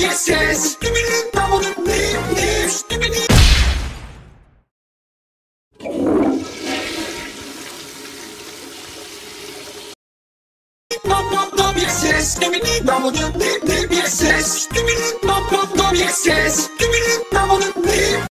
yes, yes. Yes, yes, nim nim yes, yes, yes, yes, yes, ses yes, yes, nim nim the, Yes, yes. yes, yes.